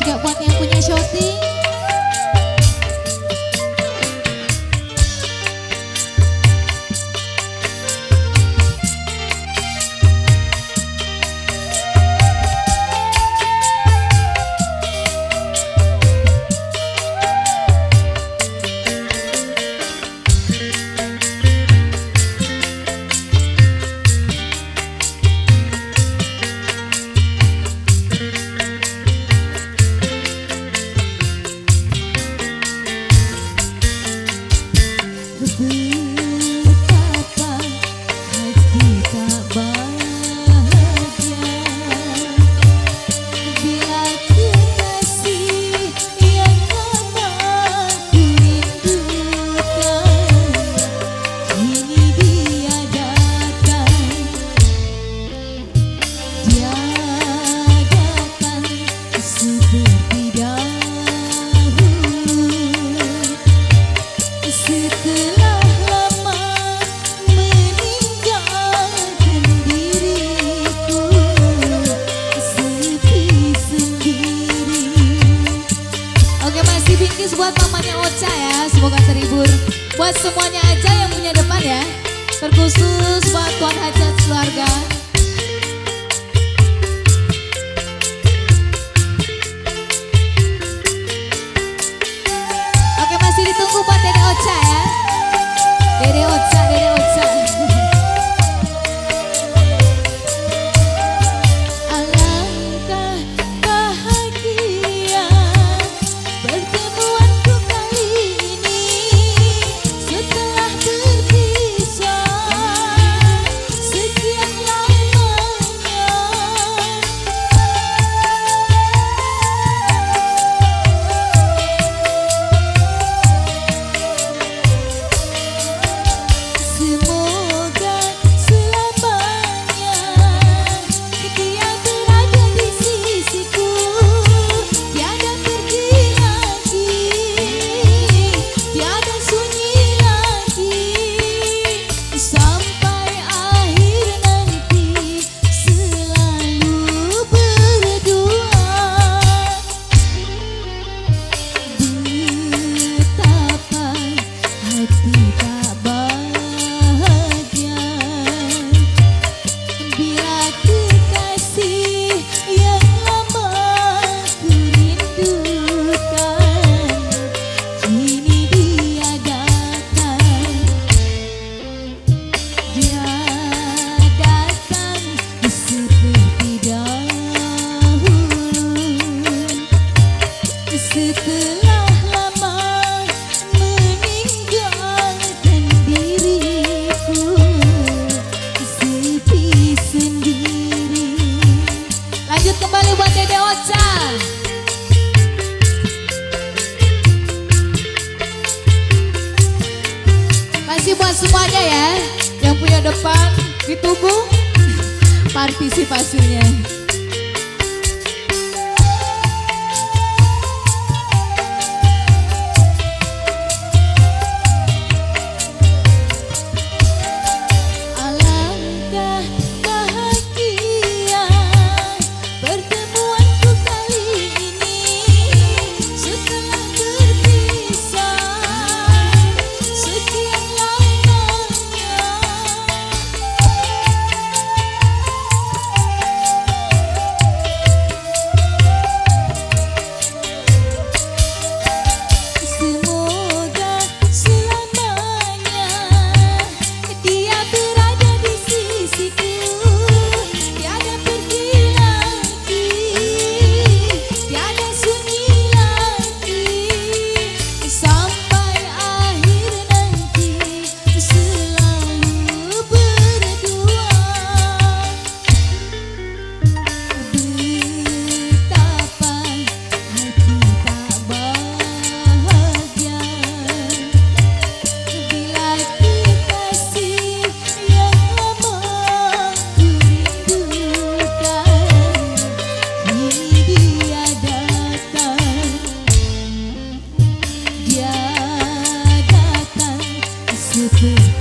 Juga buat yang punya shooting buat mamanya Ocha ya, semoga terhibur. Buat semuanya aja yang punya depan ya, terkhusus buat tuan hajat keluarga. Masih buat semuanya ya Yang punya depan ditunggu partisipasinya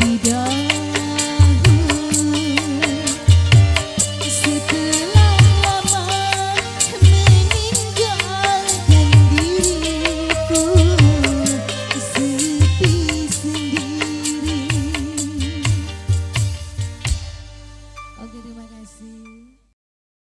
tidak